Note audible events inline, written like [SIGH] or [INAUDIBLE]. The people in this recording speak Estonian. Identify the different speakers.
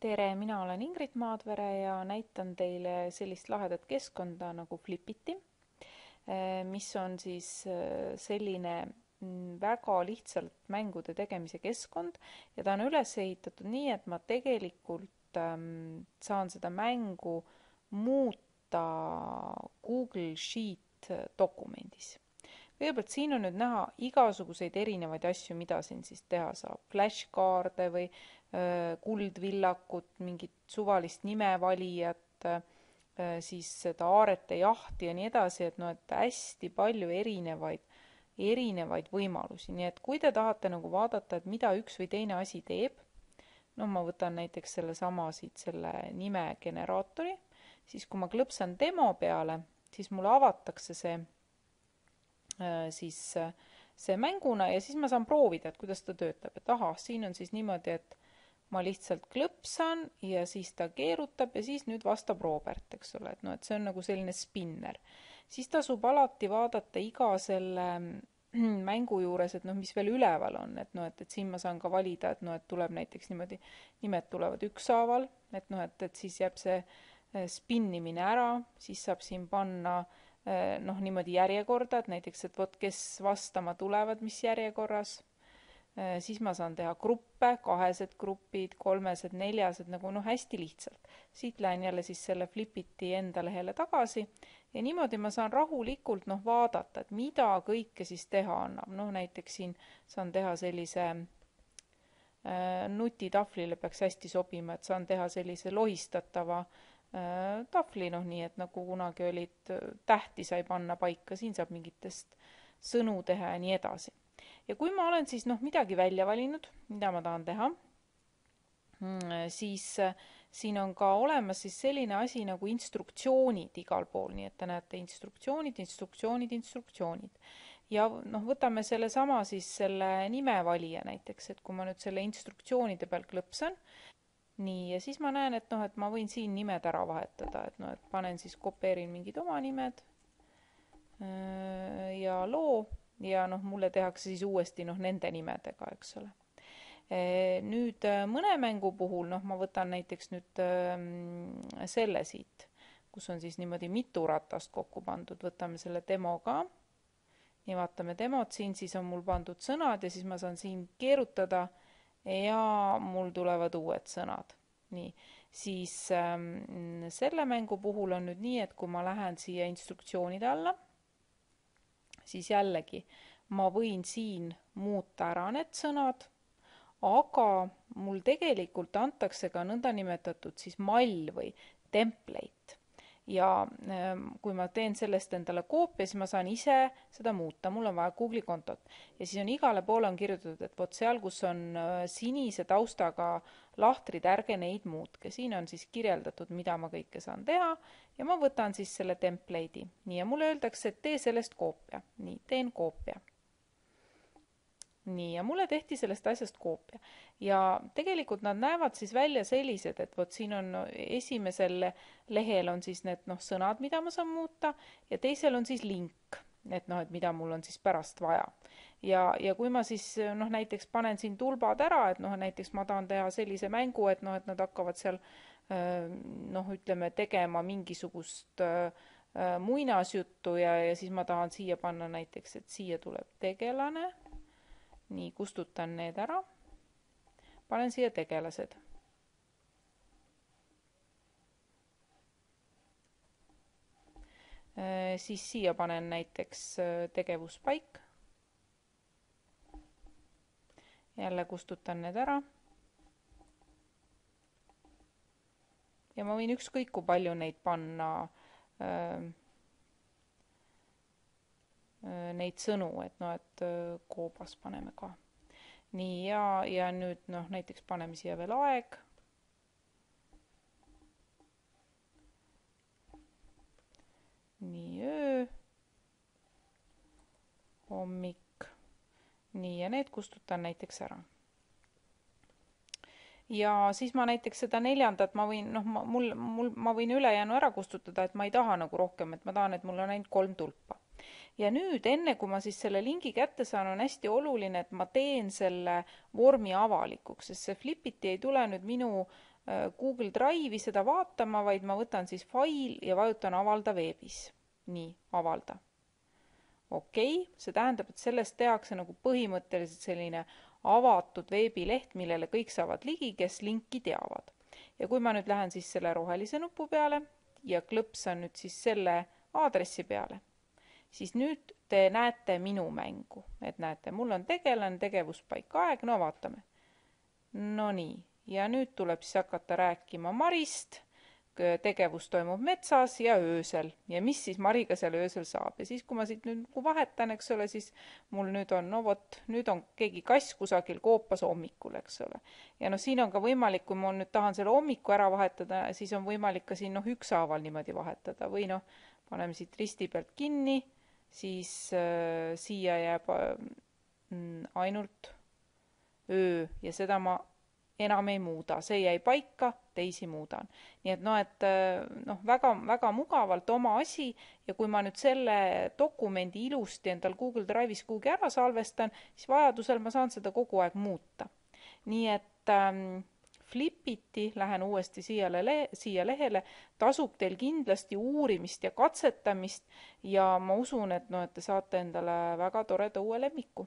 Speaker 1: tere, mina olen Ingrid Maadvere ja näitan teile sellist lahedat keskkonda nagu Flipiti, eh, mis on siis eh, selline mm, väga lihtsalt mängude tegemise keskkond ja ta on üles ehitatud nii, et ma tegelikult ähm, saan seda mängu muuta Google Sheet dokumendis kõigepealt siin on nüüd näha igasuguseid erinevaid asju, mida siin siis teha saab, flashkaarde või kuldvillakut, mingit suvalist nimevalijat, siis seda aarete jahti ja nii edasi, et noh, et hästi palju erinevaid, erinevaid võimalusi, nii et kui te tahate nagu vaadata, et mida üks või teine asi teeb, noh, ma võtan näiteks sellesama siit selle nime generaatori, siis kui ma klõpsan demo peale, siis mulle avatakse see siis see mänguna ja siis ma saan proovida, et kuidas ta töötab, et ahah, siin on siis niimoodi, et ma lihtsalt klõpsan ja siis ta keerutab ja siis nüüd vastab Robert, eks ole, et noh, et see on nagu selline spinner. siis tasub alati vaadata iga selle [CLEARS THROAT] mängu juures, et noh, mis veel üleval on, et noh, et, et siin ma saan ka valida, et noh, et tuleb näiteks niimoodi, nimed tulevad ükshaaval, et noh, et, et siis jääb see eh, spinnimine ära, siis saab siin panna eh, noh, niimoodi järjekorda, et näiteks, et vot, kes vastama tulevad, mis järjekorras Äh, siis ma saan teha gruppe, kahesed grupid, kolmesed, neljased, nagu noh, hästi lihtsalt. siit lähen jälle siis selle Flipiti enda lehele tagasi ja niimoodi ma saan rahulikult noh, vaadata, et mida kõike siis teha annab. noh, näiteks siin saan teha sellise äh, nutitahvlile peaks hästi sobima, et saan teha sellise lohistatava äh, tahvli, noh nii, et nagu kunagi olid, tähti sai panna paika, siin saab mingitest sõnu teha ja nii edasi ja kui ma olen siis noh, midagi välja valinud, mida ma tahan teha, mm, siis äh, siin on ka olemas siis selline asi nagu instruktsioonid igal pool, nii et te näete instruktsioonid, instruktsioonid, instruktsioonid. ja noh, võtame sellesama siis selle nimevalija näiteks, et kui ma nüüd selle instruktsioonide peal klõpsan, nii, ja siis ma näen, et noh, et ma võin siin nimed ära vahetada, et noh, et panen siis, kopeerin mingid oma nimed äh, ja loo ja noh, mulle tehakse siis uuesti noh, nende nimedega, eks ole. nüüd äh, mõne mängu puhul, noh, ma võtan näiteks nüüd ähm, selle siit, kus on siis niimoodi mitu ratast kokku pandud, võtame selle demo ka. nii, vaatame demot siin, siis on mul pandud sõnad ja siis ma saan siin keerutada ja mul tulevad uued sõnad. nii, siis ähm, selle mängu puhul on nüüd nii, et kui ma lähen siia instruktsioonide alla siis jällegi ma võin siin muuta ära need sõnad, aga mul tegelikult antakse ka nõndanimetatud siis mall või template ja ähm, kui ma teen sellest endale koopia, siis ma saan ise seda muuta, mul on vaja Google'i kontot. ja siis on igale poole on kirjutatud, et vot seal, kus on äh, sinise taustaga lahtrid, ärge neid muutke. siin on siis kirjeldatud, mida ma kõike saan teha ja ma võtan siis selle template'i. nii, ja mulle öeldakse, et tee sellest koopia. nii, teen koopia nii, ja mulle tehti sellest asjast koopia. ja tegelikult nad näevad siis välja sellised, et vot siin on esimesel lehel on siis need noh, sõnad, mida ma saan muuta ja teisel on siis link, et noh, et mida mul on siis pärast vaja. ja, ja kui ma siis noh, näiteks panen siin tulbad ära, et noh, näiteks ma tahan teha sellise mängu, et noh, et nad hakkavad seal noh, ütleme tegema mingisugust muinasjuttu ja, ja siis ma tahan siia panna näiteks, et siia tuleb tegelane nii, kustutan need ära. panen siia tegelased. Äh, siis siia panen näiteks äh, tegevuspaik. jälle kustutan need ära. ja ma võin ükskõik kui palju neid panna äh, Äh, neid sõnu, et noh, et äh, koobas paneme ka. nii, ja, ja nüüd noh, näiteks paneme siia veel aeg. nii, öö, hommik, nii, ja need kustutan näiteks ära ja siis ma näiteks seda neljandat ma võin, noh, mul, mul, ma võin ülejäänu ära kustutada, et ma ei taha nagu rohkem, et ma tahan, et mul on ainult kolm tulpa ja nüüd, enne kui ma siis selle lingi kätte saan, on hästi oluline, et ma teen selle vormi avalikuks, sest see Flipiti ei tule nüüd minu äh, Google Drive'i seda vaatama, vaid ma võtan siis fail ja vajutan avalda veebis. nii, avalda. okei okay,, see tähendab, et sellest tehakse nagu põhimõtteliselt selline avatud veebileht, millele kõik saavad ligi, kes linki teavad. ja kui ma nüüd lähen siis selle rohelise nupu peale ja klõpsan nüüd siis selle aadressi peale, siis nüüd te näete minu mängu, et näete, mul on tegelane, tegevuspaik, aeg, no vaatame. Nonii, ja nüüd tuleb siis hakata rääkima Marist. Tegevus toimub metsas ja öösel. Ja mis siis Mariga seal öösel saab? Ja siis, kui ma siit nüüd nagu vahetan, eks ole, siis mul nüüd on, no vot, nüüd on keegi kass kusagil koopas hommikul, eks ole. ja noh, siin on ka võimalik, kui ma nüüd tahan selle hommiku ära vahetada, siis on võimalik ka siin noh, ükshaaval niimoodi vahetada. Või noh, paneme siit risti pealt kinni, siis äh, siia jääb äh, ainult öö ja seda ma enam ei muuda, see jäi paika, teisi muudan. nii et noh, et noh, väga, väga mugavalt oma asi ja kui ma nüüd selle dokumendi ilusti endal Google Drive'is kuhugi ära salvestan, siis vajadusel ma saan seda kogu aeg muuta. nii et ähm, Flipiti, lähen uuesti siia lehe, siia lehele, tasub teil kindlasti uurimist ja katsetamist ja ma usun, et noh, et te saate endale väga toreda uue lemmiku